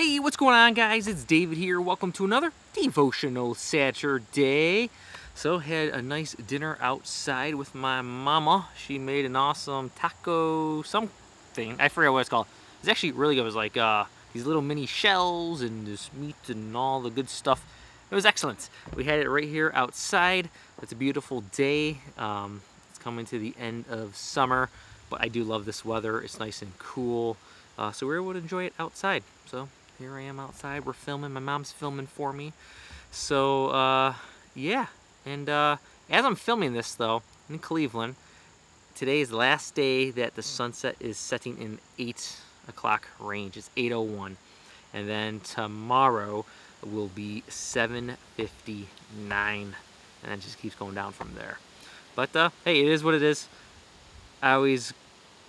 Hey, what's going on guys? It's David here. Welcome to another devotional Saturday. So had a nice dinner outside with my mama. She made an awesome taco something. I forget what it's called. It's actually really good. It was like uh, these little mini shells and this meat and all the good stuff. It was excellent. We had it right here outside. It's a beautiful day. Um, it's coming to the end of summer, but I do love this weather. It's nice and cool. Uh, so we were able to enjoy it outside. So here I am outside. We're filming. My mom's filming for me. So uh, yeah. And uh, as I'm filming this though, in Cleveland, today is the last day that the sunset is setting in 8 o'clock range. It's 8.01. And then tomorrow will be 7.59. And it just keeps going down from there. But uh, hey, it is what it is. I always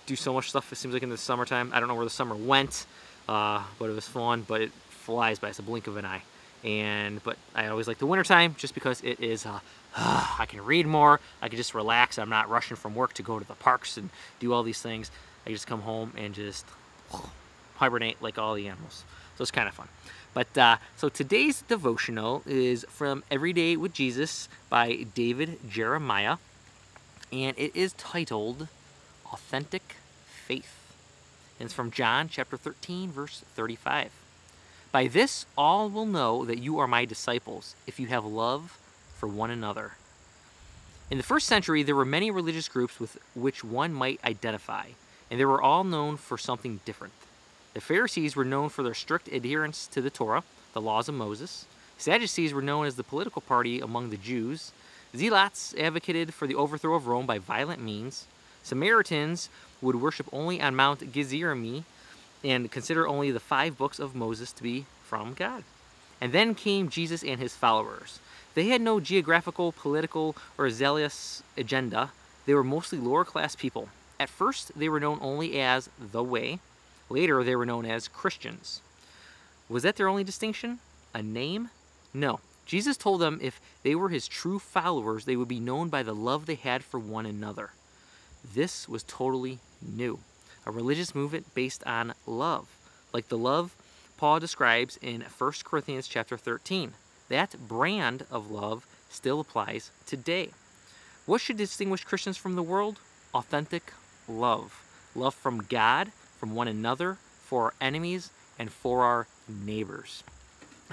do so much stuff, it seems like in the summertime. I don't know where the summer went, uh, but it was fun, but it flies by. It's a blink of an eye. And But I always like the wintertime just because it is, uh, I can read more, I can just relax. I'm not rushing from work to go to the parks and do all these things. I just come home and just hibernate like all the animals. So it's kind of fun. But uh, so today's devotional is from Every Day with Jesus by David Jeremiah, and it is titled Authentic Faith. And it's from John chapter 13, verse 35. By this all will know that you are my disciples, if you have love for one another. In the first century, there were many religious groups with which one might identify, and they were all known for something different. The Pharisees were known for their strict adherence to the Torah, the laws of Moses. Sadducees were known as the political party among the Jews. Zealots advocated for the overthrow of Rome by violent means. Samaritans would worship only on Mount Gerizim and consider only the five books of Moses to be from God. And then came Jesus and his followers. They had no geographical, political, or zealous agenda. They were mostly lower class people. At first, they were known only as the Way. Later, they were known as Christians. Was that their only distinction? A name? No. Jesus told them if they were his true followers, they would be known by the love they had for one another. This was totally new. A religious movement based on love, like the love Paul describes in 1 Corinthians chapter 13. That brand of love still applies today. What should distinguish Christians from the world? Authentic love. Love from God, from one another, for our enemies, and for our neighbors.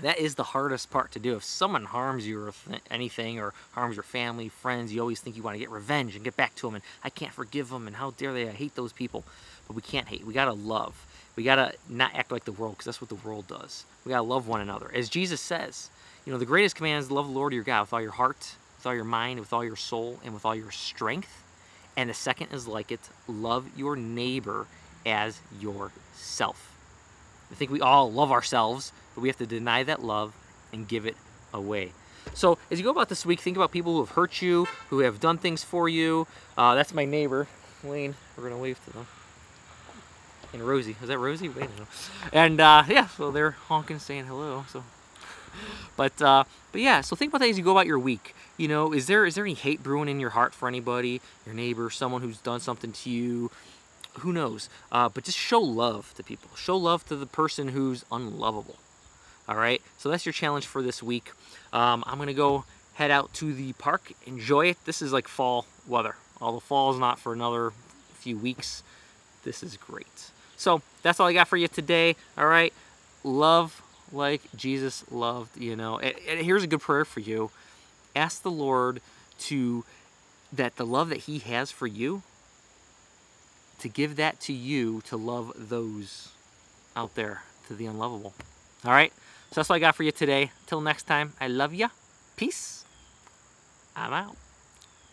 That is the hardest part to do. If someone harms you or anything, or harms your family, friends, you always think you want to get revenge and get back to them, and I can't forgive them, and how dare they, I hate those people. But we can't hate, we gotta love. We gotta not act like the world, because that's what the world does. We gotta love one another. As Jesus says, you know, the greatest command is to love the Lord your God with all your heart, with all your mind, with all your soul, and with all your strength. And the second is like it, love your neighbor as yourself. I think we all love ourselves, but we have to deny that love and give it away. So as you go about this week, think about people who have hurt you, who have done things for you. Uh, that's my neighbor, Wayne. We're gonna wave to them. And Rosie, is that Rosie? Wait, no. And uh, yeah, so they're honking, saying hello. So, but uh, but yeah, so think about that as you go about your week. You know, is there is there any hate brewing in your heart for anybody, your neighbor, someone who's done something to you? Who knows? Uh, but just show love to people. Show love to the person who's unlovable. All right. So that's your challenge for this week. Um, I'm gonna go head out to the park. Enjoy it. This is like fall weather. Although fall is not for another few weeks. This is great. So that's all I got for you today. All right. Love like Jesus loved. You know. And, and here's a good prayer for you. Ask the Lord to that the love that He has for you to give that to you to love those out there, to the unlovable. All right? So that's all I got for you today. Till next time, I love you. Peace. I'm out.